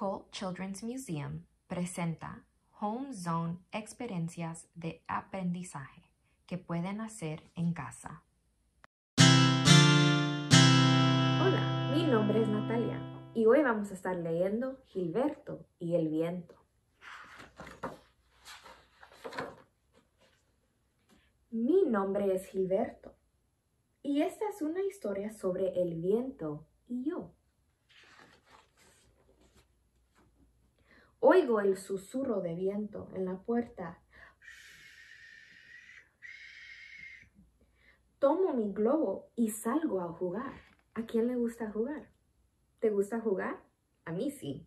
Colt Children's Museum presenta Home Zone experiencias de aprendizaje que pueden hacer en casa. Hola, mi nombre es Natalia y hoy vamos a estar leyendo Gilberto y el viento. Mi nombre es Gilberto y esta es una historia sobre el viento y yo. Oigo el susurro de viento en la puerta. Tomo mi globo y salgo a jugar. ¿A quién le gusta jugar? ¿Te gusta jugar? A mí sí.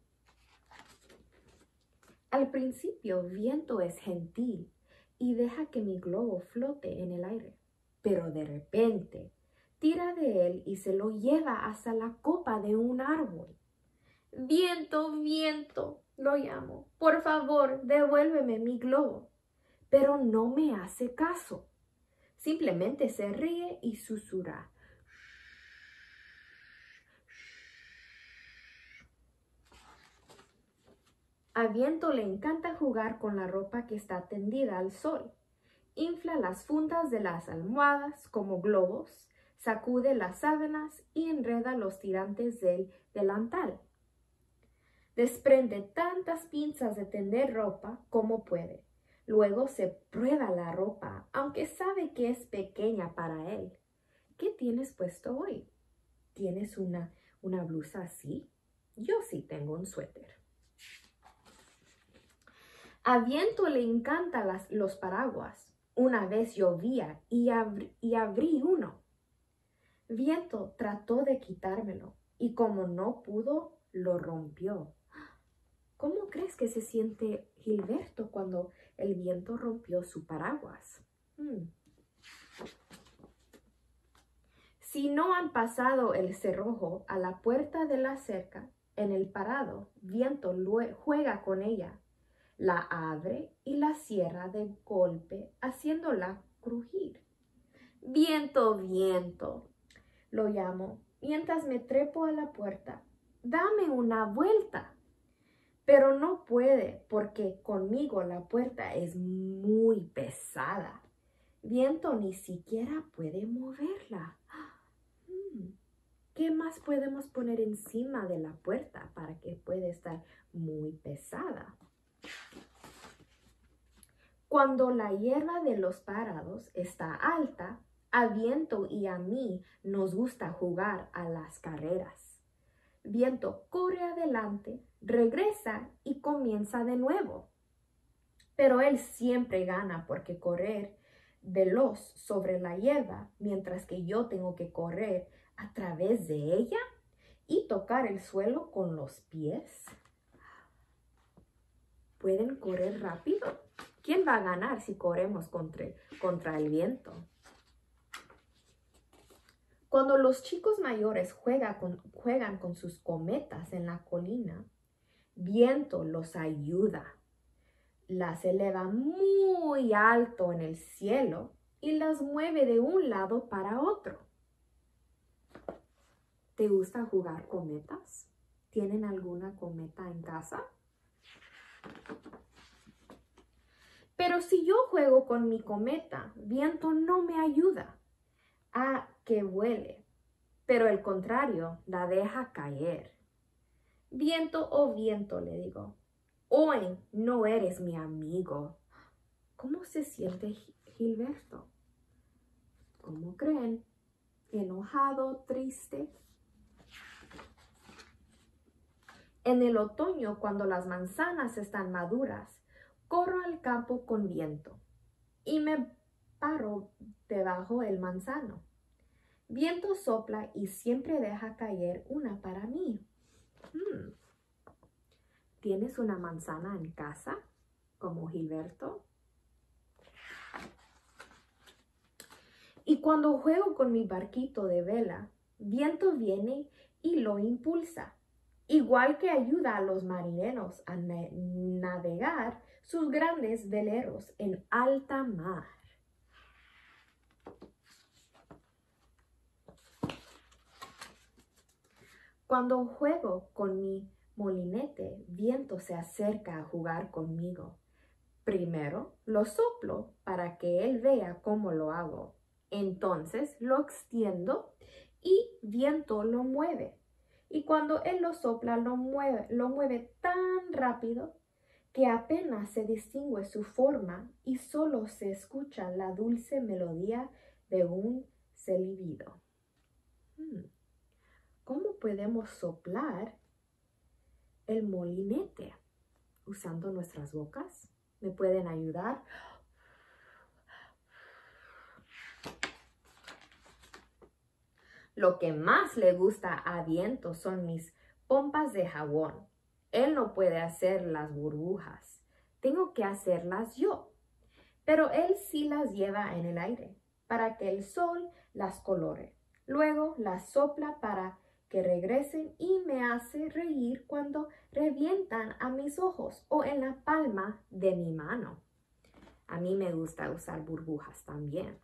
Al principio, viento es gentil y deja que mi globo flote en el aire. Pero de repente, tira de él y se lo lleva hasta la copa de un árbol. Viento, viento, lo llamo. Por favor, devuélveme mi globo. Pero no me hace caso. Simplemente se ríe y susurra. A Viento le encanta jugar con la ropa que está tendida al sol. Infla las fundas de las almohadas como globos, sacude las sábanas y enreda los tirantes del delantal. Desprende tantas pinzas de tender ropa como puede. Luego se prueba la ropa, aunque sabe que es pequeña para él. ¿Qué tienes puesto hoy? ¿Tienes una, una blusa así? Yo sí tengo un suéter. A Viento le encantan las, los paraguas. Una vez llovía y, y abrí uno. Viento trató de quitármelo y como no pudo, lo rompió. ¿Cómo crees que se siente Gilberto cuando el viento rompió su paraguas? Hmm. Si no han pasado el cerrojo a la puerta de la cerca, en el parado, viento juega con ella, la abre y la cierra de golpe, haciéndola crujir. Viento, viento, lo llamo, mientras me trepo a la puerta. Dame una vuelta pero no puede porque conmigo la puerta es muy pesada. Viento ni siquiera puede moverla. Hmm, ¿Qué más podemos poner encima de la puerta para que pueda estar muy pesada? Cuando la hierba de los parados está alta, a viento y a mí nos gusta jugar a las carreras. Viento corre adelante, regresa y comienza de nuevo. Pero él siempre gana porque correr veloz sobre la hierba, mientras que yo tengo que correr a través de ella y tocar el suelo con los pies. ¿Pueden correr rápido? ¿Quién va a ganar si corremos contra, contra el viento? Cuando los chicos mayores juegan con sus cometas en la colina, viento los ayuda. Las eleva muy alto en el cielo y las mueve de un lado para otro. ¿Te gusta jugar cometas? ¿Tienen alguna cometa en casa? Pero si yo juego con mi cometa, viento no me ayuda a que vuele, pero el contrario la deja caer. Viento oh viento, le digo, hoy no eres mi amigo. ¿Cómo se siente Gilberto? ¿Cómo creen? ¿Enojado, triste? En el otoño, cuando las manzanas están maduras, corro al campo con viento y me paro debajo del manzano. Viento sopla y siempre deja caer una para mí. Hmm. ¿Tienes una manzana en casa, como Gilberto? Y cuando juego con mi barquito de vela, viento viene y lo impulsa, igual que ayuda a los marineros a navegar sus grandes veleros en alta mar. Cuando juego con mi molinete, viento se acerca a jugar conmigo. Primero lo soplo para que él vea cómo lo hago. Entonces lo extiendo y viento lo mueve. Y cuando él lo sopla, lo mueve, lo mueve tan rápido que apenas se distingue su forma y solo se escucha la dulce melodía de un celibido. Hmm. ¿Cómo podemos soplar el molinete usando nuestras bocas? ¿Me pueden ayudar? Lo que más le gusta a Viento son mis pompas de jabón. Él no puede hacer las burbujas. Tengo que hacerlas yo. Pero él sí las lleva en el aire para que el sol las colore. Luego las sopla para regresen y me hace reír cuando revientan a mis ojos o en la palma de mi mano. A mí me gusta usar burbujas también.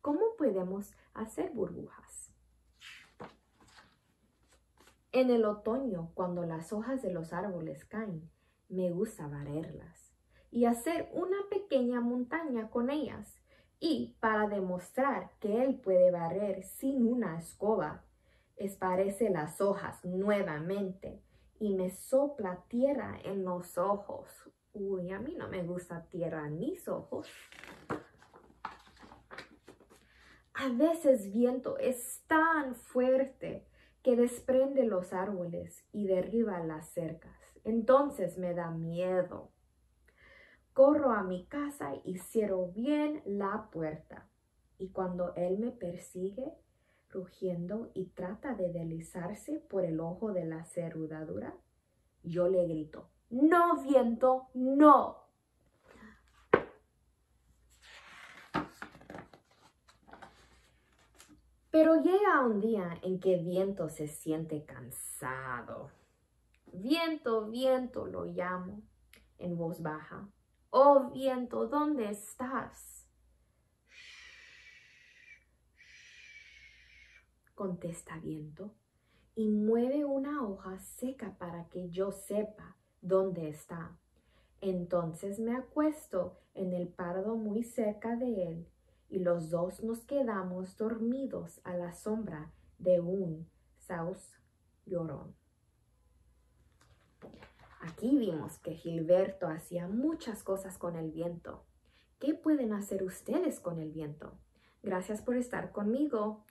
¿Cómo podemos hacer burbujas? En el otoño, cuando las hojas de los árboles caen, me gusta barrerlas y hacer una pequeña montaña con ellas. Y para demostrar que él puede barrer sin una escoba, esparece las hojas nuevamente y me sopla tierra en los ojos. Uy, a mí no me gusta tierra en mis ojos. A veces viento es tan fuerte que desprende los árboles y derriba las cercas. Entonces me da miedo. Corro a mi casa y cierro bien la puerta. Y cuando él me persigue, y trata de deslizarse por el ojo de la cerudadura, yo le grito, no viento, no. Pero llega un día en que Viento se siente cansado. Viento, viento, lo llamo en voz baja. Oh viento, ¿dónde estás? Contesta viento y mueve una hoja seca para que yo sepa dónde está. Entonces me acuesto en el pardo muy cerca de él y los dos nos quedamos dormidos a la sombra de un saus llorón. Aquí vimos que Gilberto hacía muchas cosas con el viento. ¿Qué pueden hacer ustedes con el viento? Gracias por estar conmigo.